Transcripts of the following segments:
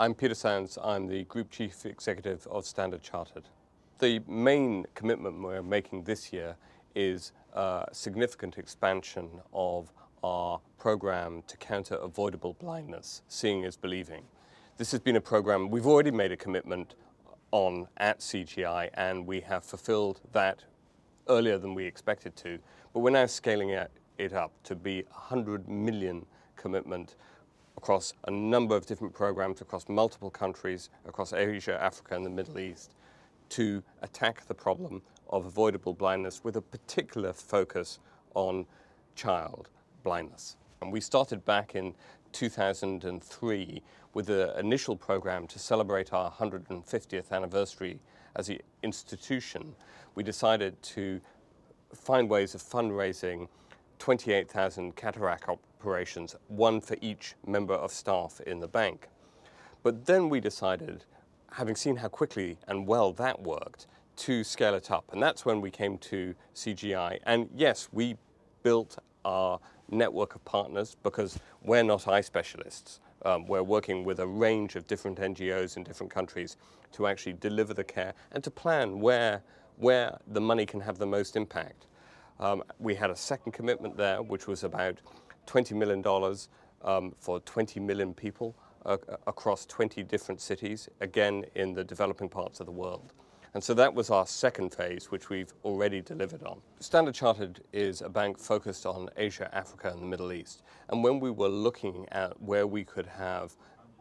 I'm Peter Sands. I'm the Group Chief Executive of Standard Chartered. The main commitment we're making this year is a significant expansion of our program to counter avoidable blindness. Seeing is believing. This has been a program we've already made a commitment on at CGI and we have fulfilled that earlier than we expected to, but we're now scaling it up to be a 100 million commitment across a number of different programs across multiple countries, across Asia, Africa, and the Middle East, to attack the problem of avoidable blindness with a particular focus on child blindness. And we started back in 2003 with an initial program to celebrate our 150th anniversary as an institution. We decided to find ways of fundraising 28,000 cataract operations, one for each member of staff in the bank. But then we decided, having seen how quickly and well that worked, to scale it up. And that's when we came to CGI. And yes, we built our network of partners because we're not eye specialists. Um, we're working with a range of different NGOs in different countries to actually deliver the care and to plan where, where the money can have the most impact. Um, we had a second commitment there, which was about $20 million um, for 20 million people uh, across 20 different cities, again in the developing parts of the world. And so that was our second phase, which we've already delivered on. Standard Chartered is a bank focused on Asia, Africa, and the Middle East. And when we were looking at where we could have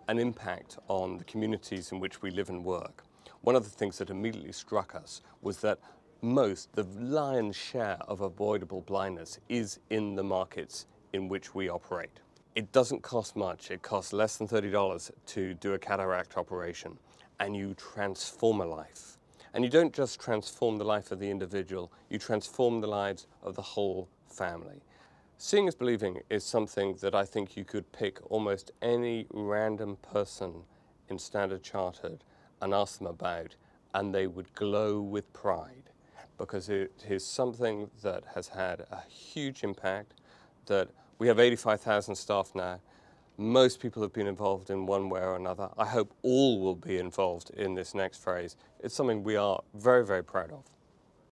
an impact on the communities in which we live and work, one of the things that immediately struck us was that most, the lion's share of avoidable blindness is in the markets in which we operate. It doesn't cost much. It costs less than $30 to do a cataract operation, and you transform a life. And you don't just transform the life of the individual, you transform the lives of the whole family. Seeing is believing is something that I think you could pick almost any random person in Standard Chartered and ask them about, and they would glow with pride because it is something that has had a huge impact, that we have 85,000 staff now. Most people have been involved in one way or another. I hope all will be involved in this next phase. It's something we are very, very proud of.